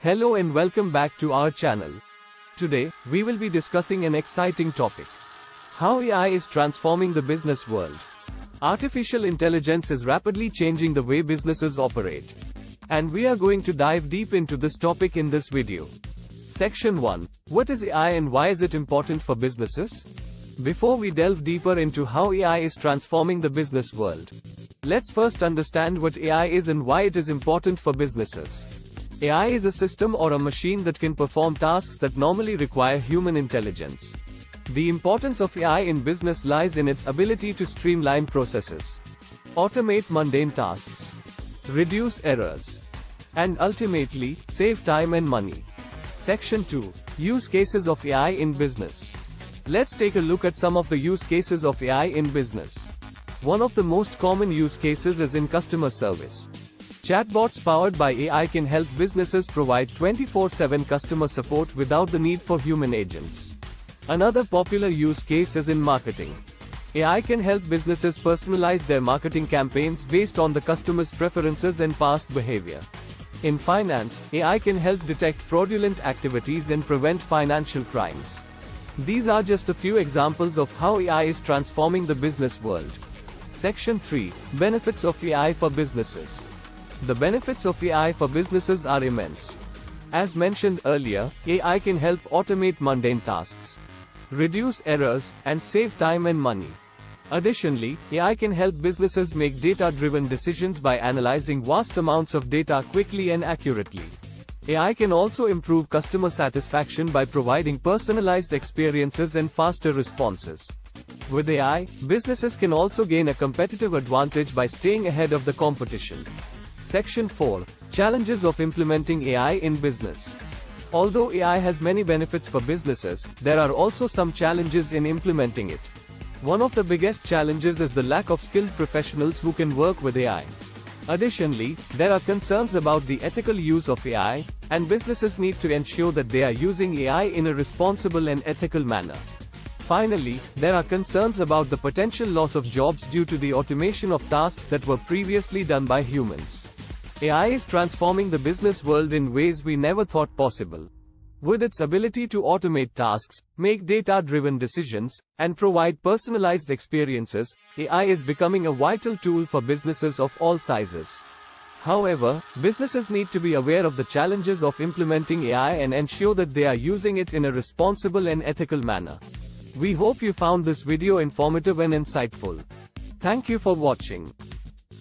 Hello and welcome back to our channel. Today, we will be discussing an exciting topic. How AI is transforming the business world. Artificial intelligence is rapidly changing the way businesses operate. And we are going to dive deep into this topic in this video. Section 1. What is AI and why is it important for businesses? Before we delve deeper into how AI is transforming the business world, let's first understand what AI is and why it is important for businesses. AI is a system or a machine that can perform tasks that normally require human intelligence. The importance of AI in business lies in its ability to streamline processes, automate mundane tasks, reduce errors, and ultimately, save time and money. Section 2 Use cases of AI in business. Let's take a look at some of the use cases of AI in business. One of the most common use cases is in customer service. Chatbots powered by AI can help businesses provide 24 7 customer support without the need for human agents. Another popular use case is in marketing. AI can help businesses personalize their marketing campaigns based on the customer's preferences and past behavior. In finance, AI can help detect fraudulent activities and prevent financial crimes. These are just a few examples of how AI is transforming the business world. Section 3 Benefits of AI for Businesses. The benefits of AI for businesses are immense. As mentioned earlier, AI can help automate mundane tasks, reduce errors, and save time and money. Additionally, AI can help businesses make data-driven decisions by analyzing vast amounts of data quickly and accurately. AI can also improve customer satisfaction by providing personalized experiences and faster responses. With AI, businesses can also gain a competitive advantage by staying ahead of the competition. Section 4 Challenges of implementing AI in business. Although AI has many benefits for businesses, there are also some challenges in implementing it. One of the biggest challenges is the lack of skilled professionals who can work with AI. Additionally, there are concerns about the ethical use of AI, and businesses need to ensure that they are using AI in a responsible and ethical manner. Finally, there are concerns about the potential loss of jobs due to the automation of tasks that were previously done by humans. AI is transforming the business world in ways we never thought possible. With its ability to automate tasks, make data driven decisions, and provide personalized experiences, AI is becoming a vital tool for businesses of all sizes. However, businesses need to be aware of the challenges of implementing AI and ensure that they are using it in a responsible and ethical manner. We hope you found this video informative and insightful. Thank you for watching.